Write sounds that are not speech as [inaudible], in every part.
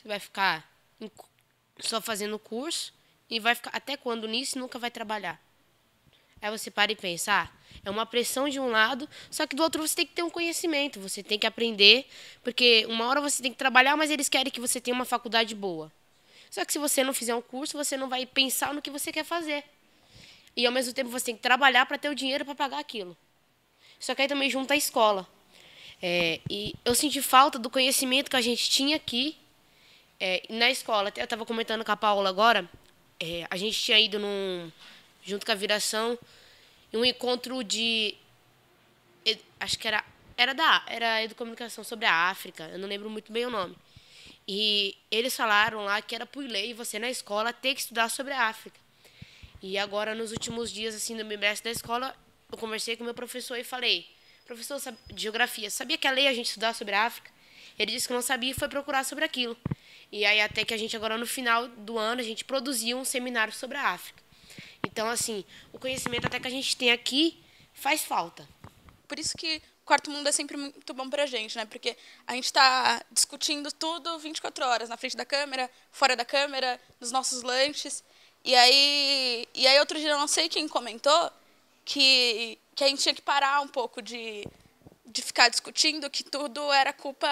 Você vai ficar só fazendo curso e vai ficar até quando nisso nunca vai trabalhar. Aí você para e pensa, ah, é uma pressão de um lado, só que do outro você tem que ter um conhecimento, você tem que aprender, porque uma hora você tem que trabalhar, mas eles querem que você tenha uma faculdade boa. Só que se você não fizer um curso, você não vai pensar no que você quer fazer. E ao mesmo tempo você tem que trabalhar para ter o dinheiro para pagar aquilo. Só que aí também junta a escola. É, e eu senti falta do conhecimento que a gente tinha aqui é, na escola. Eu estava comentando com a Paula agora. É, a gente tinha ido num, junto com a Viração um encontro de. Acho que era. Era da era comunicação sobre a África, eu não lembro muito bem o nome. E eles falaram lá que era por lei você na escola ter que estudar sobre a África. E agora, nos últimos dias assim do bimestre da escola, eu conversei com meu professor e falei: professor de geografia, sabia que a lei a gente estudar sobre a África? Ele disse que não sabia e foi procurar sobre aquilo. E aí, até que a gente, agora no final do ano, a gente produziu um seminário sobre a África. Então, assim, o conhecimento até que a gente tem aqui faz falta. Por isso que o quarto mundo é sempre muito bom para a gente, né? Porque a gente está discutindo tudo 24 horas, na frente da câmera, fora da câmera, nos nossos lanches. E aí, e aí outro dia, eu não sei quem comentou, que, que a gente tinha que parar um pouco de, de ficar discutindo que tudo era culpa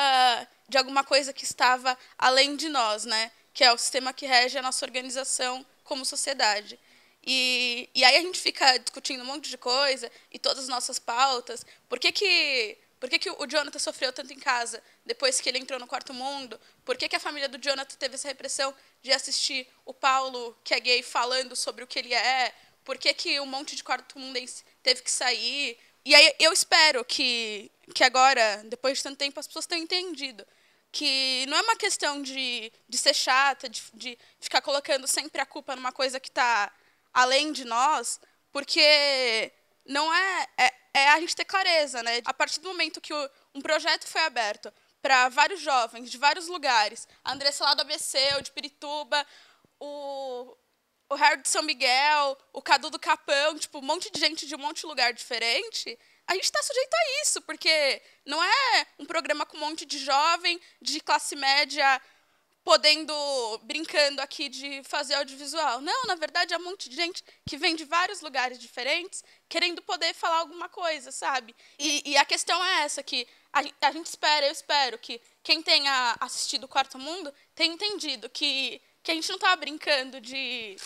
de alguma coisa que estava além de nós, né? Que é o sistema que rege a nossa organização como sociedade. E, e aí a gente fica discutindo um monte de coisa e todas as nossas pautas. Por que, que, por que, que o Jonathan sofreu tanto em casa depois que ele entrou no quarto mundo? Por que, que a família do Jonathan teve essa repressão de assistir o Paulo, que é gay, falando sobre o que ele é? Por que, que um monte de quarto mundense teve que sair? E aí eu espero que, que agora, depois de tanto tempo, as pessoas tenham entendido que não é uma questão de, de ser chata, de, de ficar colocando sempre a culpa numa coisa que está além de nós, porque não é, é, é, a gente ter clareza, né? A partir do momento que o, um projeto foi aberto para vários jovens de vários lugares, a Andressa lá do ABC, o de Pirituba, o, o Harry de São Miguel, o Cadu do Capão, tipo, um monte de gente de um monte de lugar diferente, a gente está sujeito a isso, porque não é um programa com um monte de jovem de classe média podendo, brincando aqui de fazer audiovisual. Não, na verdade, é um monte de gente que vem de vários lugares diferentes, querendo poder falar alguma coisa, sabe? E, e a questão é essa, que a, a gente espera, eu espero, que quem tenha assistido o Quarto Mundo tenha entendido que, que a gente não estava brincando de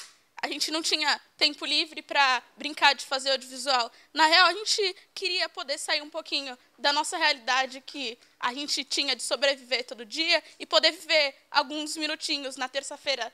a gente não tinha tempo livre para brincar de fazer audiovisual. Na real, a gente queria poder sair um pouquinho da nossa realidade que a gente tinha de sobreviver todo dia e poder viver alguns minutinhos na terça-feira.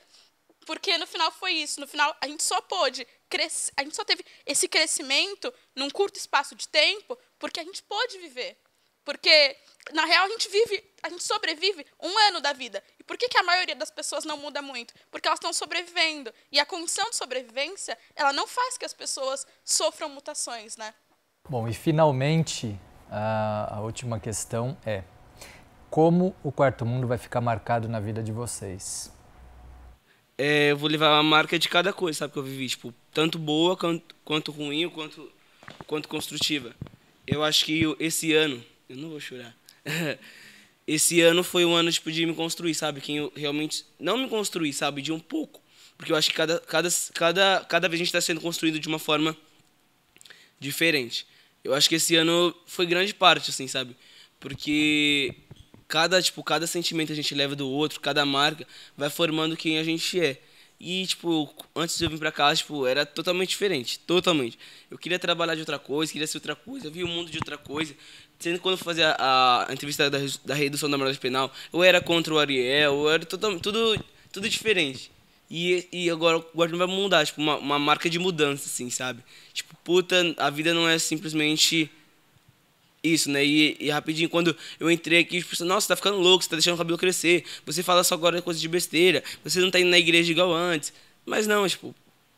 Porque no final foi isso. No final, a gente só pôde crescer, a gente só teve esse crescimento num curto espaço de tempo porque a gente pôde viver. Porque, na real, a gente vive, a gente sobrevive um ano da vida. Por que, que a maioria das pessoas não muda muito? Porque elas estão sobrevivendo. E a condição de sobrevivência, ela não faz que as pessoas sofram mutações, né? Bom, e finalmente, a, a última questão é: como o quarto mundo vai ficar marcado na vida de vocês? É, eu vou levar a marca de cada coisa, sabe, que eu vivi, tipo, tanto boa quanto, quanto ruim, quanto, quanto construtiva. Eu acho que esse ano eu não vou chorar. [laughs] Esse ano foi um ano tipo, de me construir, sabe? Quem eu realmente. Não me construir, sabe? De um pouco. Porque eu acho que cada, cada, cada, cada vez a gente está sendo construído de uma forma diferente. Eu acho que esse ano foi grande parte, assim, sabe? Porque cada, tipo, cada sentimento que a gente leva do outro, cada marca, vai formando quem a gente é. E, tipo, antes de eu vir pra cá, tipo, era totalmente diferente. Totalmente. Eu queria trabalhar de outra coisa, queria ser outra coisa, eu vi o mundo de outra coisa. Sendo que quando eu fazia a, a entrevista da, da redução da moralidade penal, eu era contra o Ariel, eu era total, tudo, tudo diferente. E, e agora o Guardião vai mudar, tipo, uma, uma marca de mudança, assim, sabe? Tipo, puta, a vida não é simplesmente isso, né? E, e, rapidinho, quando eu entrei aqui, tipo, nossa, tá ficando louco, você tá deixando o cabelo crescer, você fala só agora coisa de besteira, você não tá indo na igreja igual antes. Mas não, tipo,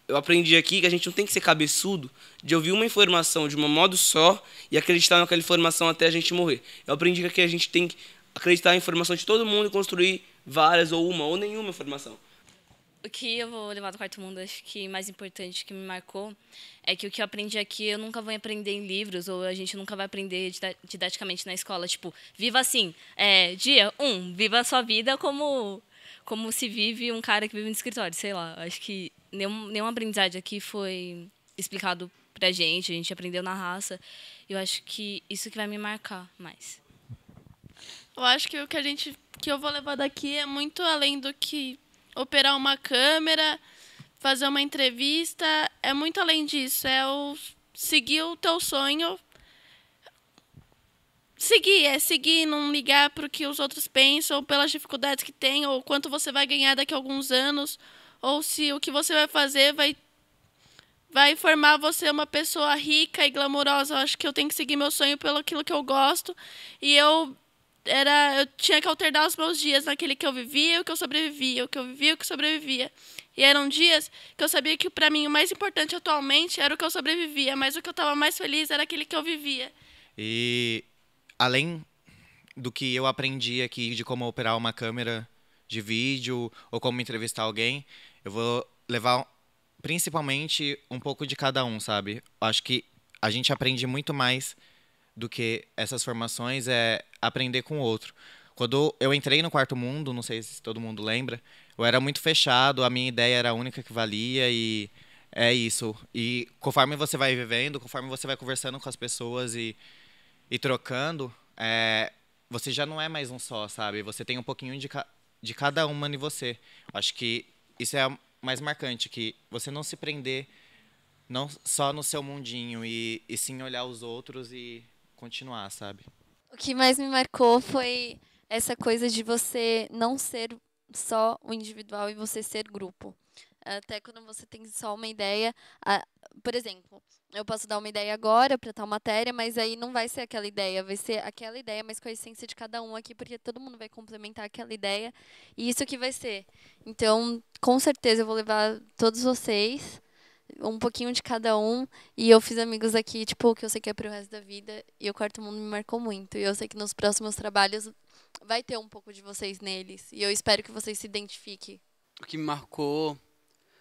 eu aprendi aqui que a gente não tem que ser cabeçudo de ouvir uma informação de um modo só e acreditar naquela informação até a gente morrer. Eu aprendi que aqui a gente tem que acreditar na informação de todo mundo e construir várias ou uma ou nenhuma informação o que eu vou levar do quarto mundo, acho que mais importante que me marcou é que o que eu aprendi aqui eu nunca vou aprender em livros ou a gente nunca vai aprender didaticamente na escola. Tipo, viva assim. É, dia um, viva a sua vida como como se vive um cara que vive no escritório, sei lá. Acho que nenhum, nenhum aprendizagem aqui foi explicado pra gente, a gente aprendeu na raça. Eu acho que isso que vai me marcar mais. Eu acho que o que a gente que eu vou levar daqui é muito além do que operar uma câmera, fazer uma entrevista, é muito além disso, é o seguir o teu sonho. Seguir, é seguir, não ligar para o que os outros pensam, ou pelas dificuldades que tem, ou quanto você vai ganhar daqui a alguns anos, ou se o que você vai fazer vai vai formar você uma pessoa rica e glamourosa. Eu acho que eu tenho que seguir meu sonho pelo aquilo que eu gosto. E eu era eu tinha que alternar os meus dias naquele que eu vivia, o que eu sobrevivia, o que eu vivia, o que sobrevivia. E eram dias que eu sabia que para mim o mais importante atualmente era o que eu sobrevivia, mas o que eu estava mais feliz era aquele que eu vivia. E além do que eu aprendi aqui de como operar uma câmera de vídeo ou como entrevistar alguém, eu vou levar principalmente um pouco de cada um, sabe? Acho que a gente aprende muito mais do que essas formações é aprender com o outro. Quando eu entrei no quarto mundo, não sei se todo mundo lembra, eu era muito fechado, a minha ideia era a única que valia e é isso. E conforme você vai vivendo, conforme você vai conversando com as pessoas e, e trocando, é, você já não é mais um só, sabe? Você tem um pouquinho de, ca de cada uma em você. Acho que isso é mais marcante, que você não se prender não só no seu mundinho e, e sim olhar os outros e continuar, sabe? O que mais me marcou foi essa coisa de você não ser só o individual e você ser grupo. Até quando você tem só uma ideia, por exemplo, eu posso dar uma ideia agora para tal matéria, mas aí não vai ser aquela ideia, vai ser aquela ideia, mas com a essência de cada um aqui, porque todo mundo vai complementar aquela ideia, e isso que vai ser. Então, com certeza eu vou levar todos vocês, um pouquinho de cada um, e eu fiz amigos aqui, tipo, que eu sei que é pro resto da vida, e o quarto mundo me marcou muito, e eu sei que nos próximos trabalhos vai ter um pouco de vocês neles, e eu espero que vocês se identifiquem. O que me marcou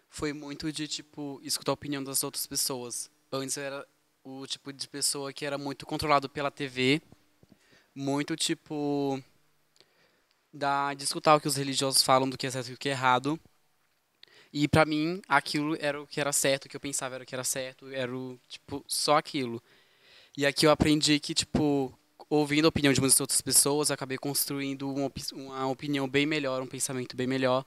foi muito de, tipo, escutar a opinião das outras pessoas. Antes eu era o tipo de pessoa que era muito controlado pela TV, muito, tipo, da, de escutar o que os religiosos falam do que é certo e o que é errado. E para mim, aquilo era o que era certo, o que eu pensava era o que era certo, era o, tipo, só aquilo. E aqui eu aprendi que, tipo, ouvindo a opinião de muitas outras pessoas, acabei construindo uma, uma opinião bem melhor, um pensamento bem melhor.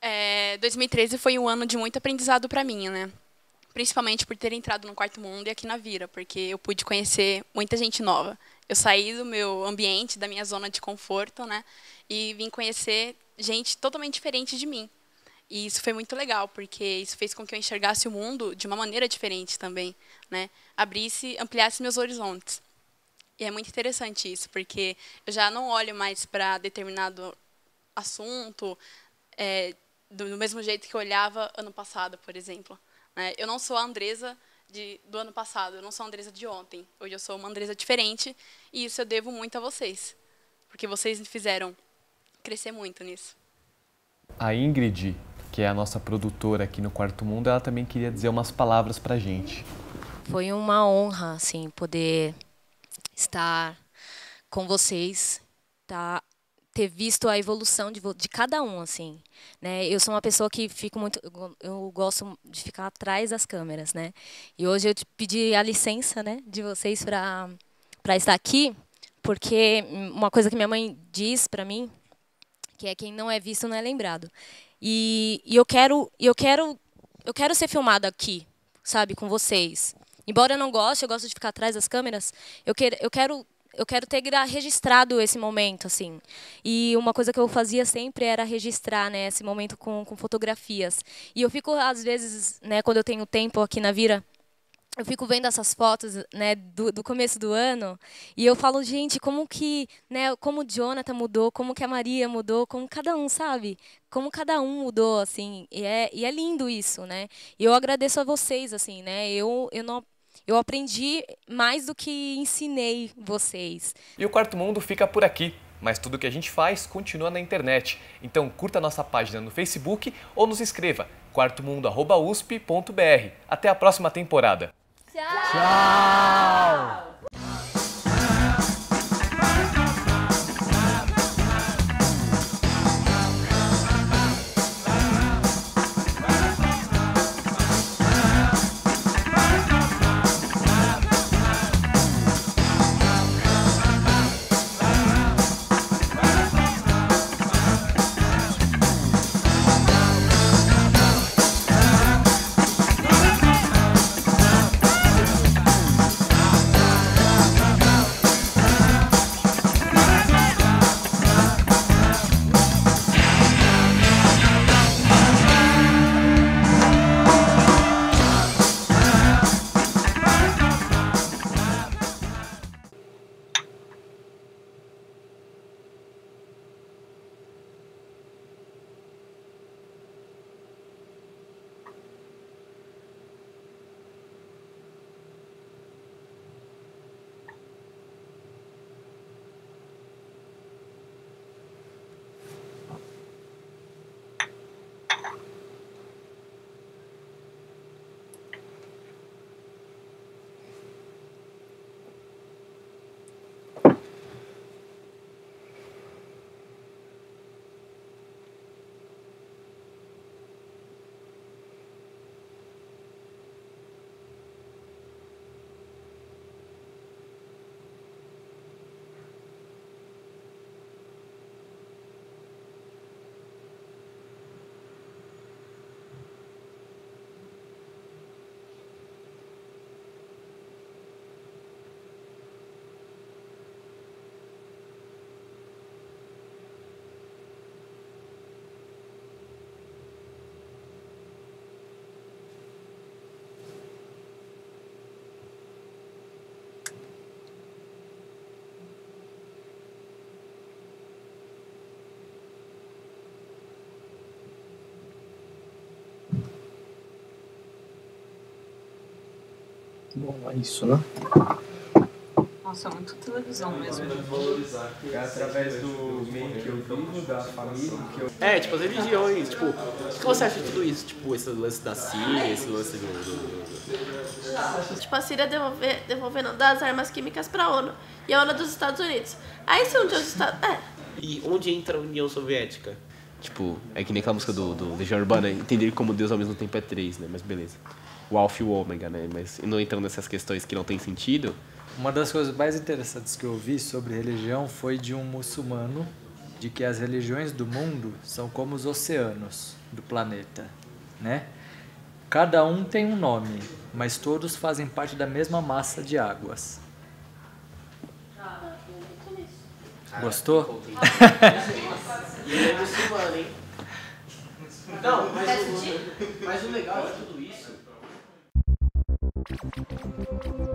É, 2013 foi um ano de muito aprendizado para mim, né? Principalmente por ter entrado no Quarto Mundo e aqui na Vira, porque eu pude conhecer muita gente nova. Eu saí do meu ambiente, da minha zona de conforto, né? E vim conhecer gente totalmente diferente de mim. E isso foi muito legal, porque isso fez com que eu enxergasse o mundo de uma maneira diferente também, né? Abrisse, ampliasse meus horizontes. E é muito interessante isso, porque eu já não olho mais para determinado assunto, é, do, do, mesmo jeito que eu olhava ano passado, por exemplo. Né? Eu não sou a Andresa de, do ano passado, eu não sou a Andresa de ontem. Hoje eu sou uma Andresa diferente e isso eu devo muito a vocês, porque vocês me fizeram crescer muito nisso. A Ingrid, que é a nossa produtora aqui no Quarto Mundo, ela também queria dizer umas palavras para gente. Foi uma honra, assim, poder estar com vocês, tá ter visto a evolução de, de cada um, assim, né? Eu sou uma pessoa que fico muito, eu, gosto de ficar atrás das câmeras, né? E hoje eu pedi a licença, né, de vocês para para estar aqui, porque uma coisa que minha mãe diz para mim, que é quem não é visto não é lembrado. E, eu quero, eu quero, eu quero ser filmada aqui, sabe, com vocês. Embora eu não goste, eu gosto de ficar atrás das câmeras. Eu quero, eu quero eu quero ter registrado esse momento, assim. E uma coisa que eu fazia sempre era registrar, né, esse momento com, com fotografias. E eu fico, às vezes, né, quando eu tenho tempo aqui na Vira, eu fico vendo essas fotos, né, do, do começo do ano, e eu falo, gente, como que, né, como o Jonathan mudou, como que a Maria mudou, como cada um, sabe? Como cada um mudou, assim, e é, e é lindo isso, né? E eu agradeço a vocês, assim, né? Eu, eu não eu aprendi mais do que ensinei vocês. E o Quarto Mundo fica por aqui. Mas tudo que a gente faz continua na internet. Então curta nossa página no Facebook ou nos escreva quartomundo.usp.br. Até a próxima temporada. 笑。Bom, é isso, né? Nossa, é muito televisão mesmo. É através do meio que eu vivo, da família que eu... É, tipo, as religiões, tipo, o que você acha de tudo isso? Tipo, esse lance da Síria, esse lance do... do- do- Tipo, a Síria devolver, devolvendo das armas químicas pra ONU. E a ONU dos Estados Unidos. Aí se um dia os Estados... É, E onde entra a União Soviética? Tipo, é que nem aquela música do, do Legião Urbana, entender como Deus ao mesmo tempo é três, né? Mas beleza. O Alfa e o Ômega, né? Mas não entrando nessas questões que não tem sentido, Uma das coisas mais interessantes que eu vi sobre religião foi de um muçulmano de que as religiões do mundo são como os oceanos do planeta, né? Cada um tem um nome, mas todos fazem parte da mesma massa de águas. Gostou? E ele é muçulmano, hein? Não, mas o, mas o legal de tudo isso. Thank you.